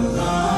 Allah